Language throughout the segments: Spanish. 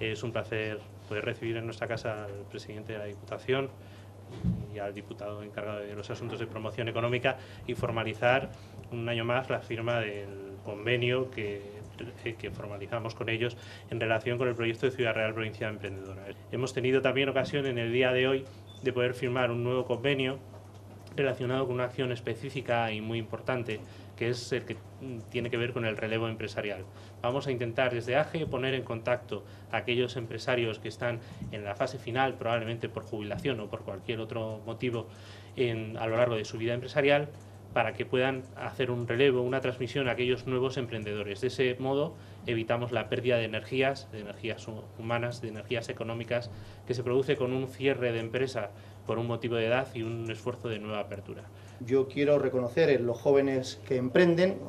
Es un placer poder recibir en nuestra casa al presidente de la Diputación y al diputado encargado de los asuntos de promoción económica y formalizar un año más la firma del convenio que, que formalizamos con ellos en relación con el proyecto de Ciudad Real Provincia Emprendedora. Hemos tenido también ocasión en el día de hoy de poder firmar un nuevo convenio relacionado con una acción específica y muy importante, que es el que tiene que ver con el relevo empresarial. Vamos a intentar desde AGE poner en contacto a aquellos empresarios que están en la fase final, probablemente por jubilación o por cualquier otro motivo a lo largo de su vida empresarial, para que puedan hacer un relevo, una transmisión a aquellos nuevos emprendedores. De ese modo evitamos la pérdida de energías, de energías humanas, de energías económicas, que se produce con un cierre de empresa por un motivo de edad y un esfuerzo de nueva apertura. Yo quiero reconocer en los jóvenes que emprenden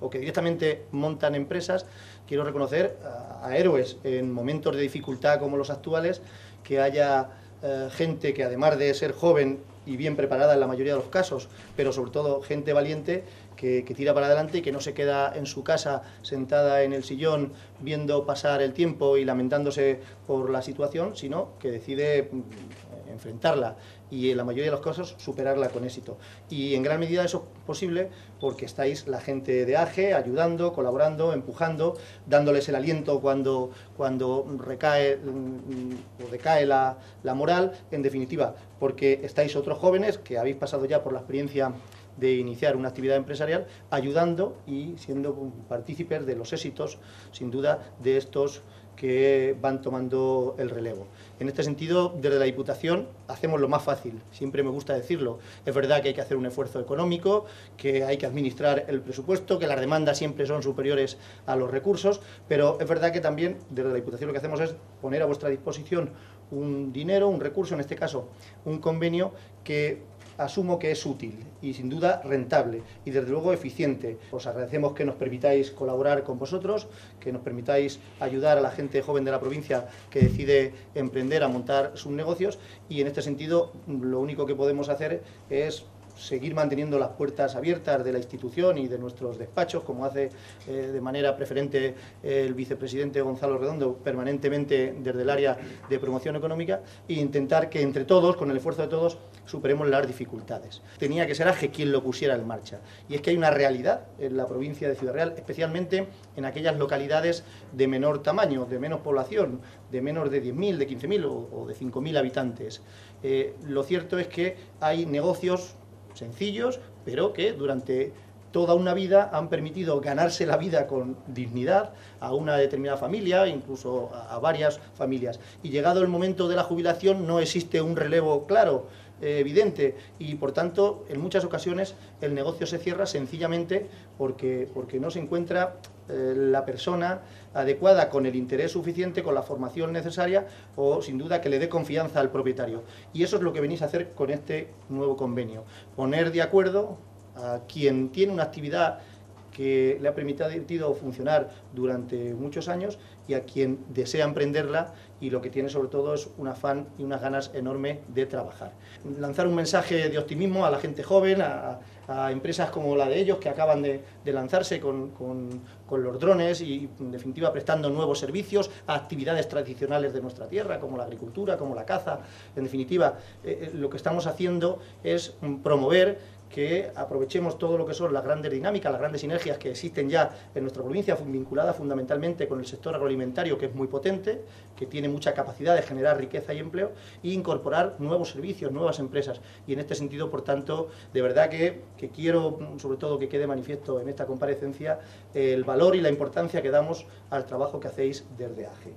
o, que directamente montan empresas, quiero reconocer a, héroes en momentos de dificultad como los actuales, que haya eh, gente que además de ser joven y bien preparada en la mayoría de los casos, pero sobre todo gente valiente que, tira para adelante y que no se queda en su casa sentada en el sillón viendo pasar el tiempo y lamentándose por la situación, sino que decide mm, enfrentarla y en la mayoría de los casos superarla con éxito. Y en gran medida eso es posible porque estáis la gente de AGE ayudando, colaborando, empujando, dándoles el aliento cuando, cuando recae mm, o decae la, la moral, en definitiva, porque estáis otros jóvenes que habéis pasado ya por la experiencia de iniciar una actividad empresarial, ayudando y siendo partícipes de los éxitos, sin duda, de estos que van tomando el relevo. En este sentido, desde la Diputación hacemos lo más fácil, siempre me gusta decirlo. Es verdad que hay que hacer un esfuerzo económico, que hay que administrar el presupuesto, que las demandas siempre son superiores a los recursos, pero es verdad que también desde la Diputación lo que hacemos es poner a vuestra disposición un dinero, un recurso, en este caso un convenio, que asumo que es útil y sin duda rentable y desde luego eficiente. Os agradecemos que nos permitáis colaborar con vosotros, que nos permitáis ayudar a la gente joven de la provincia que decide emprender a montar sus negocios y en este sentido lo único que podemos hacer es seguir manteniendo las puertas abiertas de la institución y de nuestros despachos, como hace eh, de manera preferente el vicepresidente Gonzalo Redondo permanentemente desde el área de promoción económica, e intentar que entre todos, con el esfuerzo de todos, superemos las dificultades. Tenía que ser AGE quien lo pusiera en marcha. Y es que hay una realidad en la provincia de Ciudad Real, especialmente en aquellas localidades de menor tamaño, de menos población, de menos de 10.000, de 15.000 o, de 5.000 habitantes. Eh, lo cierto es que hay negocios sencillos, pero que durante toda una vida han permitido ganarse la vida con dignidad a una determinada familia, incluso a, varias familias. Y llegado el momento de la jubilación no existe un relevo claro, eh, evidente, y por tanto en muchas ocasiones el negocio se cierra sencillamente porque, porque no se encuentra eh, la persona adecuada con el interés suficiente, con la formación necesaria o sin duda que le dé confianza al propietario. Y eso es lo que venís a hacer con este nuevo convenio, poner de acuerdo a quien tiene una actividad que le ha permitido funcionar durante muchos años y a quien desea emprenderla y lo que tiene sobre todo es un afán y unas ganas enormes de trabajar. Lanzar un mensaje de optimismo a la gente joven, a, empresas como la de ellos que acaban de, lanzarse con, los drones y en definitiva prestando nuevos servicios a actividades tradicionales de nuestra tierra como la agricultura, como la caza. En definitiva, eh, eh, lo que estamos haciendo es promover que aprovechemos todo lo que son las grandes dinámicas, las grandes sinergias que existen ya en nuestra provincia, vinculadas fundamentalmente con el sector agroalimentario, que es muy potente, que tiene mucha capacidad de generar riqueza y empleo, e incorporar nuevos servicios, nuevas empresas. Y en este sentido, por tanto, de verdad que, quiero, sobre todo, que quede manifiesto en esta comparecencia el valor y la importancia que damos al trabajo que hacéis desde AGE.